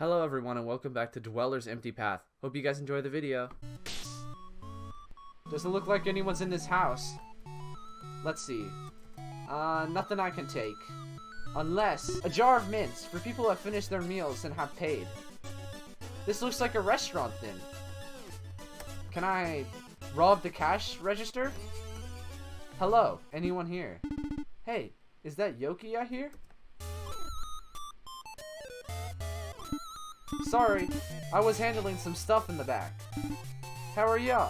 Hello everyone and welcome back to Dweller's Empty Path. Hope you guys enjoy the video. Doesn't look like anyone's in this house. Let's see. Uh, nothing I can take. Unless, a jar of mints for people who have finished their meals and have paid. This looks like a restaurant then. Can I rob the cash register? Hello, anyone here? Hey, is that Yoki I hear? Sorry, I was handling some stuff in the back. How are ya?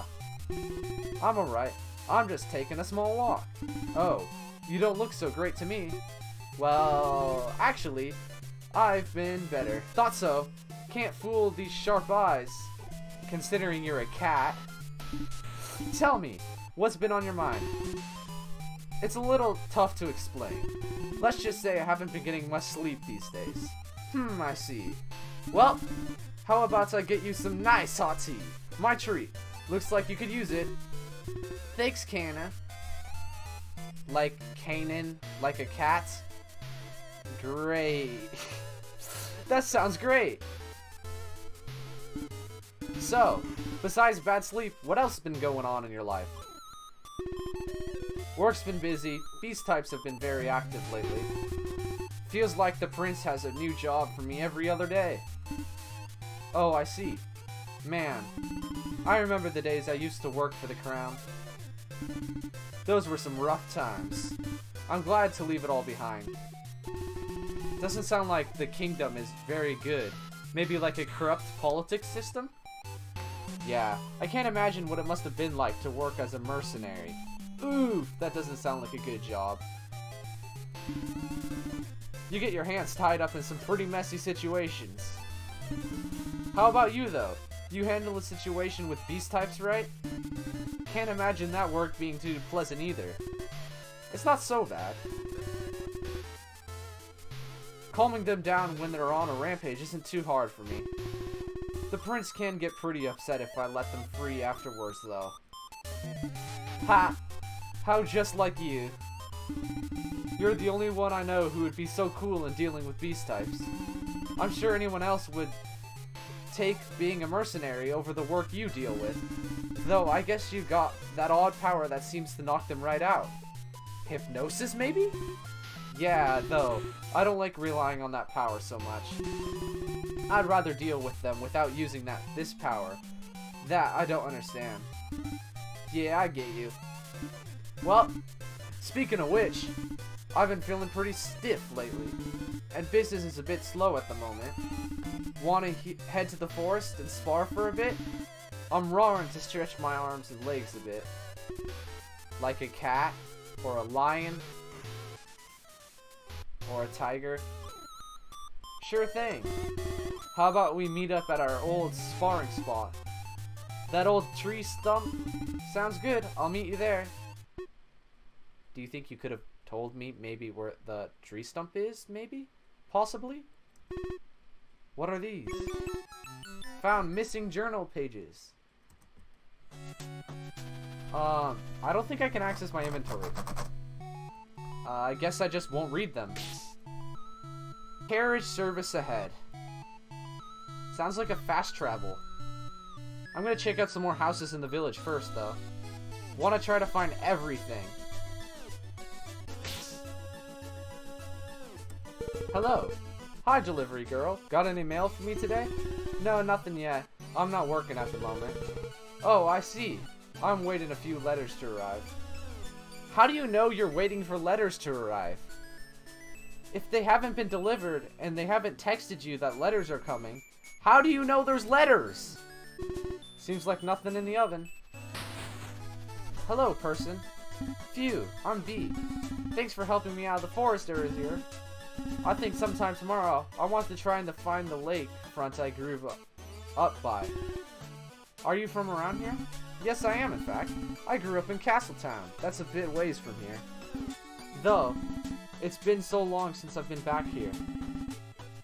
I'm alright. I'm just taking a small walk. Oh, you don't look so great to me. Well, actually, I've been better. Thought so. Can't fool these sharp eyes, considering you're a cat. Tell me, what's been on your mind? It's a little tough to explain. Let's just say I haven't been getting much sleep these days. Hmm, I see. Well, how about I get you some nice hot tea? My treat. Looks like you could use it. Thanks, Kana. Like Kanan, like a cat? Great. that sounds great. So, besides bad sleep, what else has been going on in your life? Work's been busy, beast types have been very active lately. Feels like the prince has a new job for me every other day. Oh, I see. Man, I remember the days I used to work for the crown. Those were some rough times. I'm glad to leave it all behind. Doesn't sound like the kingdom is very good. Maybe like a corrupt politics system? Yeah, I can't imagine what it must have been like to work as a mercenary. Oof, that doesn't sound like a good job. You get your hands tied up in some pretty messy situations. How about you, though? You handle a situation with beast types, right? Can't imagine that work being too pleasant either. It's not so bad. Calming them down when they're on a rampage isn't too hard for me. The prince can get pretty upset if I let them free afterwards, though. Ha! How just like you. You're the only one I know who would be so cool in dealing with beast types. I'm sure anyone else would take being a mercenary over the work you deal with. Though I guess you've got that odd power that seems to knock them right out. Hypnosis, maybe? Yeah, though, I don't like relying on that power so much. I'd rather deal with them without using that this power. That I don't understand. Yeah, I get you. Well, speaking of which, I've been feeling pretty stiff lately, and business is a bit slow at the moment. Want to head to the forest and spar for a bit? I'm roaring to stretch my arms and legs a bit. Like a cat, or a lion, or a tiger. Sure thing. How about we meet up at our old sparring spot? That old tree stump? Sounds good. I'll meet you there. Do you think you could have told me maybe where the tree stump is, maybe? Possibly? What are these? Found missing journal pages. Um, I don't think I can access my inventory. Uh, I guess I just won't read them. Carriage service ahead. Sounds like a fast travel. I'm gonna check out some more houses in the village first, though. Want to try to find everything. Hello. Hi, delivery girl. Got any mail for me today? No, nothing yet. I'm not working at the moment. Oh, I see. I'm waiting a few letters to arrive. How do you know you're waiting for letters to arrive? If they haven't been delivered and they haven't texted you that letters are coming, how do you know there's letters? Seems like nothing in the oven. Hello, person. Phew, I'm B. Thanks for helping me out of the forest earlier. I think sometime tomorrow, I want to try and find the lake front I grew up, by. Are you from around here? Yes, I am, in fact. I grew up in Castletown. That's a bit ways from here. Though, it's been so long since I've been back here.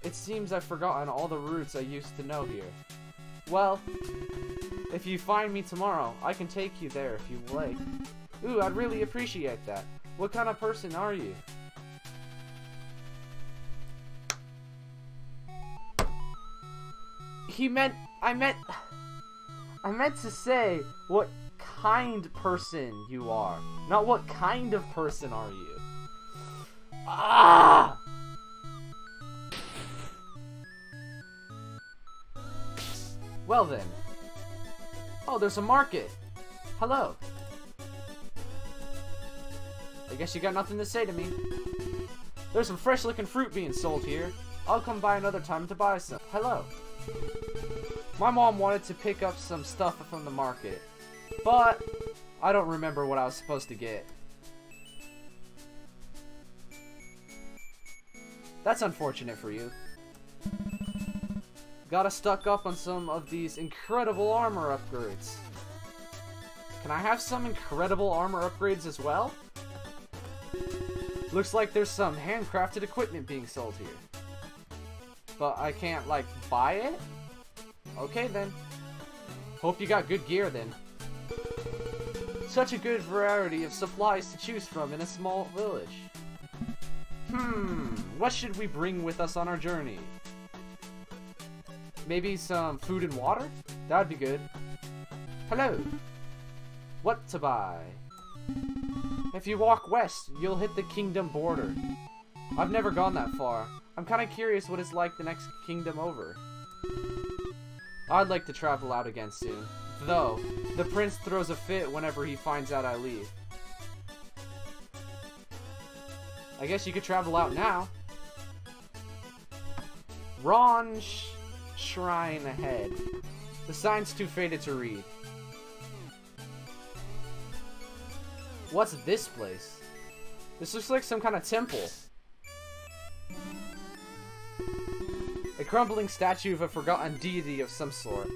It seems I've forgotten all the routes I used to know here. Well, if you find me tomorrow, I can take you there if you like. Ooh, I'd really appreciate that. What kind of person are you? He meant I meant I meant to say what kind person you are, not what kind of person are you. Ah! Well then. Oh, there's a market. Hello. I guess you got nothing to say to me. There's some fresh looking fruit being sold here. I'll come by another time to buy some. Hello. My mom wanted to pick up some stuff from the market, but I don't remember what I was supposed to get. That's unfortunate for you. Gotta stuck up on some of these incredible armor upgrades. Can I have some incredible armor upgrades as well? Looks like there's some handcrafted equipment being sold here. But I can't, like, buy it? Okay, then. Hope you got good gear, then. Such a good variety of supplies to choose from in a small village. Hmm, what should we bring with us on our journey? Maybe some food and water? That'd be good. Hello. What to buy? If you walk west, you'll hit the kingdom border. I've never gone that far. I'm kind of curious what it's like the next kingdom over. I'd like to travel out again soon. Though, the prince throws a fit whenever he finds out I leave. I guess you could travel out now. Ron Sh Shrine ahead. The sign's too faded to read. What's this place? This looks like some kind of temple. Crumbling statue of a forgotten deity of some sort.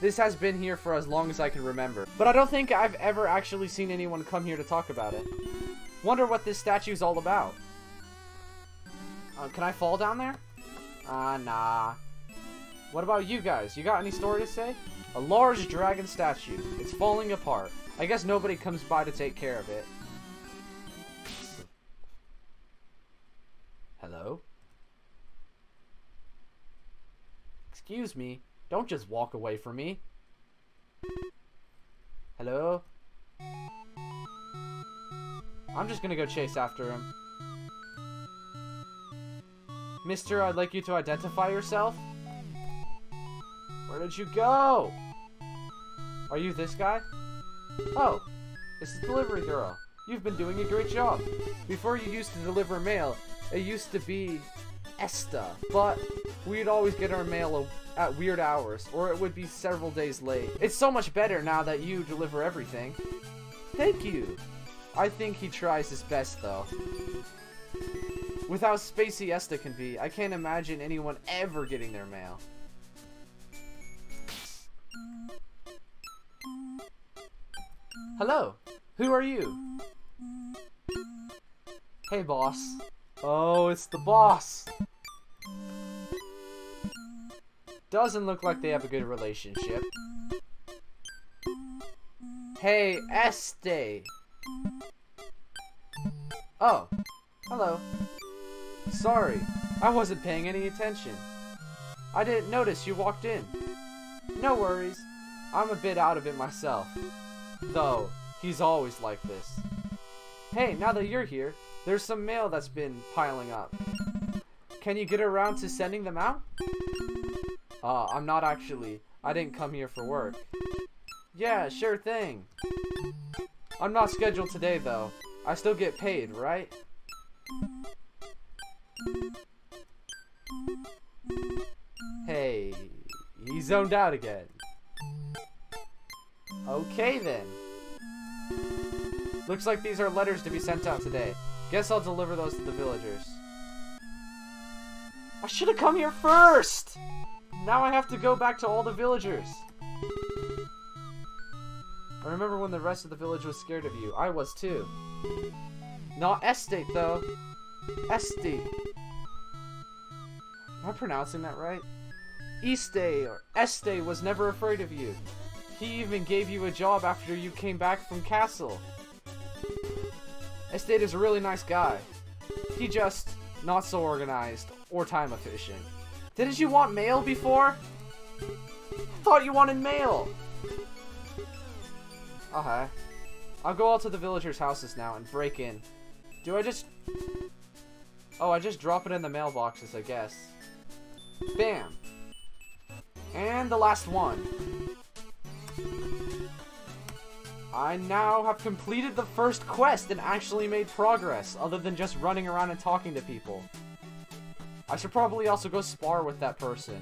This has been here for as long as I can remember. But I don't think I've ever actually seen anyone come here to talk about it. Wonder what this statue's all about. Uh, can I fall down there? Ah, uh, nah. What about you guys? You got any story to say? A large dragon statue. It's falling apart. I guess nobody comes by to take care of it. Excuse me. Don't just walk away from me. Hello? I'm just gonna go chase after him. Mister, I'd like you to identify yourself. Where did you go? Are you this guy? Oh, it's the delivery girl. You've been doing a great job. Before you used to deliver mail, it used to be Esta, but we'd always get our mail at weird hours, or it would be several days late. It's so much better now that you deliver everything. Thank you. I think he tries his best, though. With how spacey Esta can be, I can't imagine anyone ever getting their mail. Hello. Who are you? Hey, boss. Oh, it's the boss. Doesn't look like they have a good relationship. Hey, Este. Oh. Hello. Sorry. I wasn't paying any attention. I didn't notice you walked in. No worries. I'm a bit out of it myself. Though, he's always like this. Hey, now that you're here, there's some mail that's been piling up. Can you get around to sending them out? Uh, I'm not actually. I didn't come here for work. Yeah, sure thing. I'm not scheduled today, though. I still get paid, right? Hey, he zoned out again. Okay then. Looks like these are letters to be sent out today. Guess I'll deliver those to the villagers. I should have come here first! Now I have to go back to all the villagers. I remember when the rest of the village was scared of you. I was too. Not Estate though. Este. Am I pronouncing that right? Este or Este was never afraid of you. He even gave you a job after you came back from castle. Estate is a really nice guy. He just not so organized or time efficient. Didn't you want mail before? Thought you wanted mail! Okay. I'll go out to the villagers' houses now and break in. Do I just... Oh, I just drop it in the mailboxes, I guess. Bam! And the last one. I now have completed the first quest and actually made progress, other than just running around and talking to people. I should probably also go spar with that person.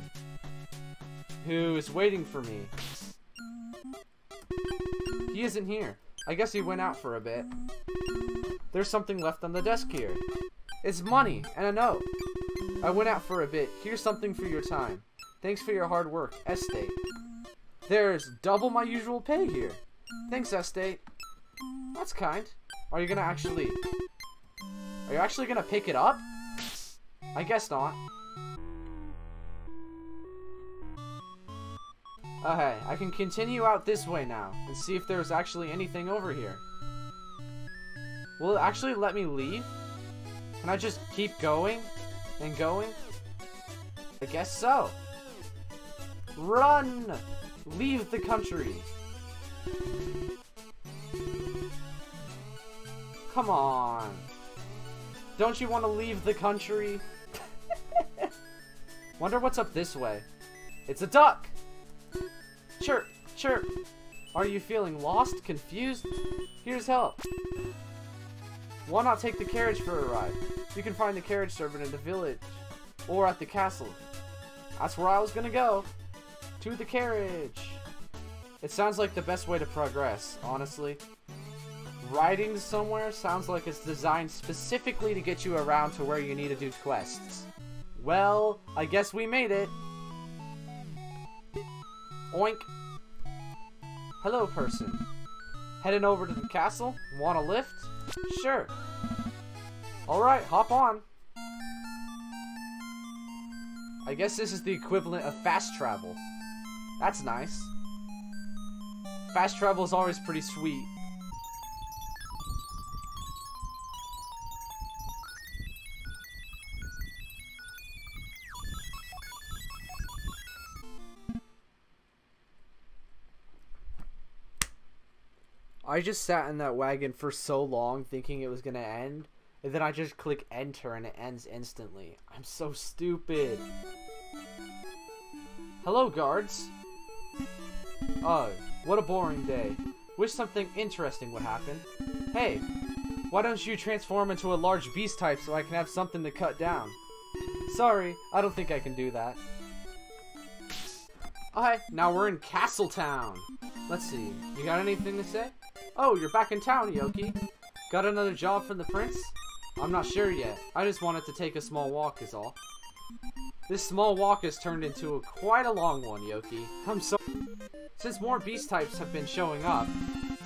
Who is waiting for me. He isn't here. I guess he went out for a bit. There's something left on the desk here. It's money and a note. I went out for a bit. Here's something for your time. Thanks for your hard work, Estate. There's double my usual pay here. Thanks, Estate. That's kind. Are you gonna actually... Are you actually gonna pick it up? I guess not. Okay, I can continue out this way now and see if there's actually anything over here. Will it actually let me leave? Can I just keep going and going? I guess so. Run! Leave the country. Come on. Don't you want to leave the country? Wonder what's up this way. It's a duck! Chirp, chirp. Are you feeling lost, confused? Here's help. Why not take the carriage for a ride? You can find the carriage servant in the village or at the castle. That's where I was gonna go. To the carriage. It sounds like the best way to progress, honestly. Riding somewhere sounds like it's designed specifically to get you around to where you need to do quests. Well, I guess we made it. Oink. Hello, person. Heading over to the castle? Want a lift? Sure. Alright, hop on. I guess this is the equivalent of fast travel. That's nice. Fast travel is always pretty sweet. I just sat in that wagon for so long thinking it was gonna end, and then I just click enter and it ends instantly. I'm so stupid. Hello, guards. Oh, what a boring day. Wish something interesting would happen. Hey, why don't you transform into a large beast type so I can have something to cut down? Sorry, I don't think I can do that. Okay, now we're in Castletown. Let's see, you got anything to say? Oh, you're back in town, Yoki. Got another job from the prince? I'm not sure yet. I just wanted to take a small walk is all. This small walk has turned into a, quite a long one, Yoki. I'm so... Since more beast types have been showing up,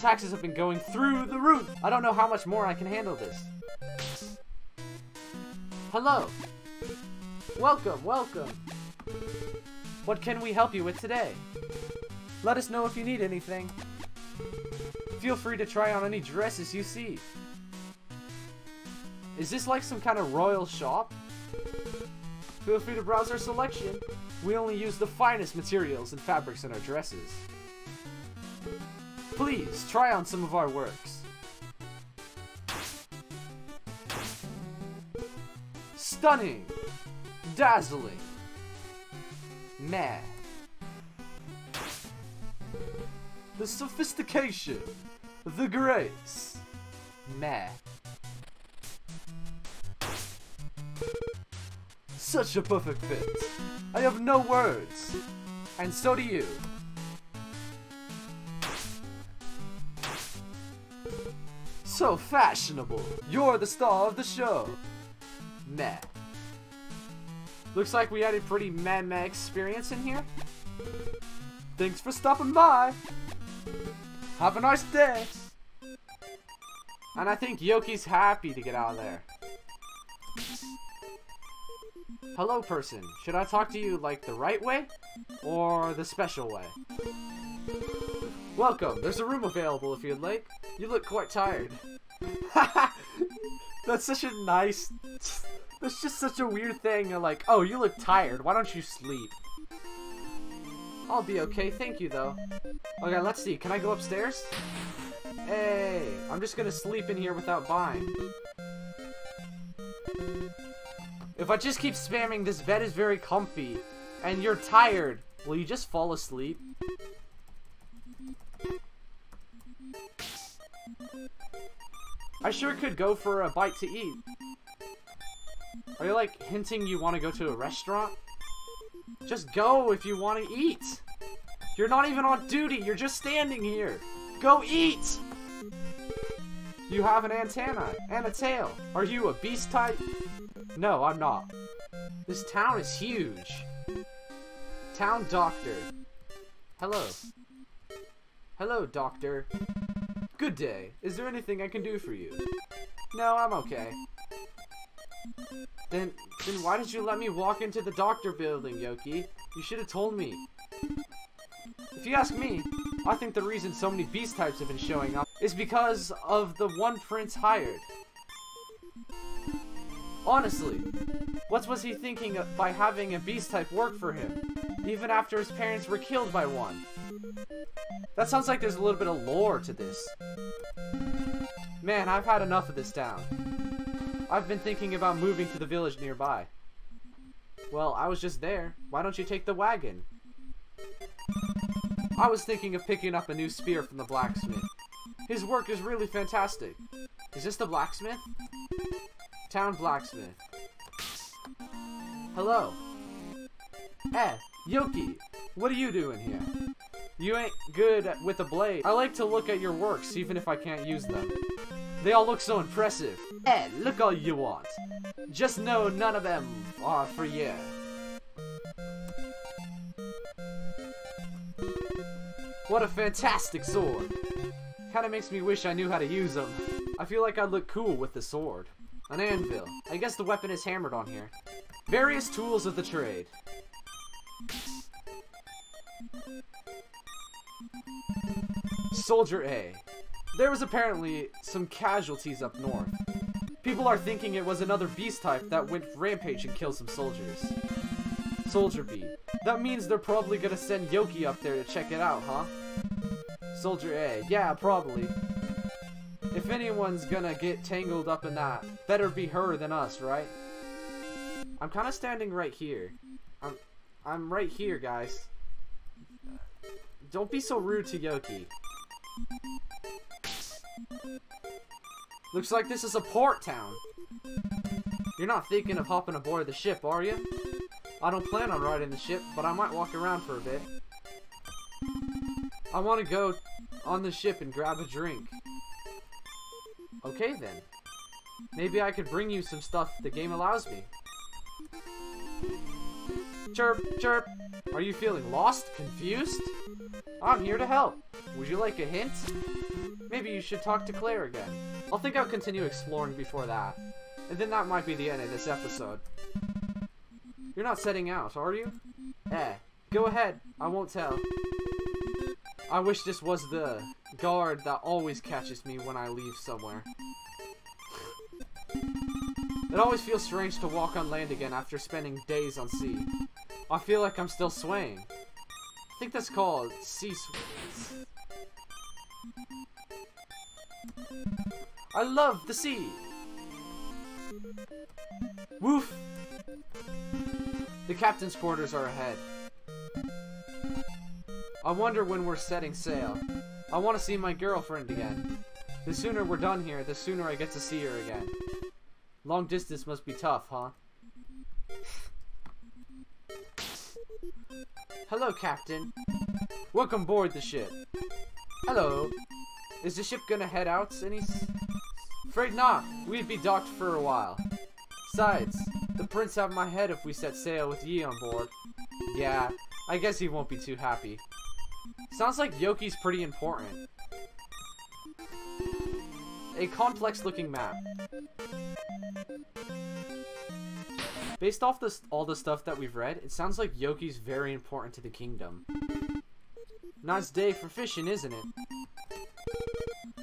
taxes have been going through the roof. I don't know how much more I can handle this. Hello. Welcome, welcome. What can we help you with today? Let us know if you need anything. Feel free to try on any dresses you see. Is this like some kind of royal shop? Feel free to browse our selection. We only use the finest materials and fabrics in our dresses. Please, try on some of our works. Stunning! Dazzling! Meh. The sophistication! The grace! Meh. Such a perfect fit. I have no words. And so do you. So fashionable. You're the star of the show. Meh. Looks like we had a pretty meh meh experience in here. Thanks for stopping by. Have a nice day. And I think Yoki's happy to get out of there. Hello, person. Should I talk to you, like, the right way? Or the special way? Welcome. There's a room available if you'd like. You look quite tired. That's such a nice... That's just such a weird thing. You're like, oh, you look tired. Why don't you sleep? I'll be okay, thank you though. Okay, let's see, can I go upstairs? Hey, I'm just gonna sleep in here without buying. If I just keep spamming, this bed is very comfy, and you're tired, will you just fall asleep? I sure could go for a bite to eat. Are you like hinting you want to go to a restaurant? Just go if you want to eat. You're not even on duty, you're just standing here. Go eat! You have an antenna and a tail. Are you a beast type? No, I'm not. This town is huge. Town doctor. Hello. Hello, doctor. Good day. Is there anything I can do for you? No, I'm okay. Then, then why did you let me walk into the doctor building, Yoki? You should have told me. If you ask me, I think the reason so many beast types have been showing up is because of the one prince hired. Honestly, what was he thinking by having a beast type work for him, even after his parents were killed by one? That sounds like there's a little bit of lore to this. Man, I've had enough of this town. I've been thinking about moving to the village nearby. Well, I was just there. Why don't you take the wagon? I was thinking of picking up a new spear from the blacksmith. His work is really fantastic. Is this the blacksmith? Town blacksmith. Hello. Eh, Yoki, what are you doing here? You ain't good with a blade. I like to look at your works, even if I can't use them. They all look so impressive. Eh, look all you want. Just know none of them are for you. What a fantastic sword. Kinda makes me wish I knew how to use them. I feel like I'd look cool with the sword. An anvil. I guess the weapon is hammered on here. Various tools of the trade. Soldier A. There was apparently some casualties up north. People are thinking it was another beast type that went rampage and killed some soldiers. Soldier B. That means they're probably gonna send Yoki up there to check it out, huh? Soldier A. Yeah, probably. If anyone's gonna get tangled up in that, better be her than us, right? I'm kind of standing right here. I'm, I'm right here, guys. Don't be so rude to Yoki. Looks like this is a port town. You're not thinking of hopping aboard the ship, are you? I don't plan on riding the ship, but I might walk around for a bit. I want to go on the ship and grab a drink. Okay then. Maybe I could bring you some stuff the game allows me. Chirp, chirp. Are you feeling lost? Confused? I'm here to help. Would you like a hint? Maybe you should talk to Claire again. I'll think I'll continue exploring before that. And then that might be the end of this episode. You're not setting out, are you? Eh, go ahead. I won't tell. I wish this was the guard that always catches me when I leave somewhere. It always feels strange to walk on land again after spending days on sea. I feel like I'm still swaying. I think that's called sea swings. I love the sea! Woof! The captain's quarters are ahead. I wonder when we're setting sail. I want to see my girlfriend again. The sooner we're done here, the sooner I get to see her again. Long distance must be tough, huh? Hello, Captain. Welcome aboard the ship. Hello. Is the ship gonna head out any... Afraid not. We'd be docked for a while. Besides, the prince have my head if we set sail with Yi on board. Yeah, I guess he won't be too happy. Sounds like Yoki's pretty important. A complex looking map. Based off this, all the stuff that we've read, it sounds like Yoki's very important to the kingdom. Nice day for fishing, isn't it?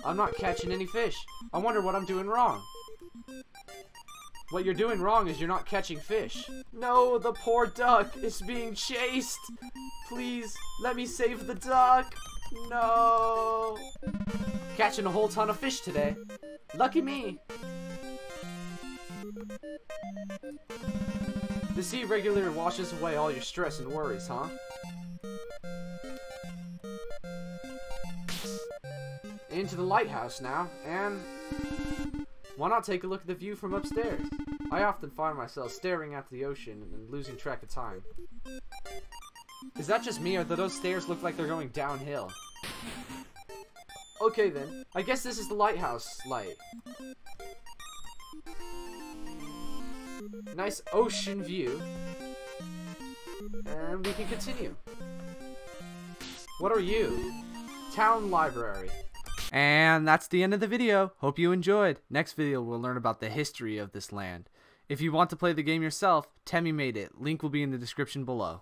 I'm not catching any fish. I wonder what I'm doing wrong. What you're doing wrong is you're not catching fish. No, the poor duck is being chased. Please, let me save the duck. No. Catching a whole ton of fish today. Lucky me. The sea regularly washes away all your stress and worries, huh? Into the lighthouse now, and why not take a look at the view from upstairs? I often find myself staring at the ocean and losing track of time. Is that just me, or do those stairs look like they're going downhill? Okay then, I guess this is the lighthouse light. Nice ocean view. And we can continue. What are you? Town Library. And that's the end of the video. Hope you enjoyed. Next video we'll learn about the history of this land. If you want to play the game yourself, Temmie made it. Link will be in the description below.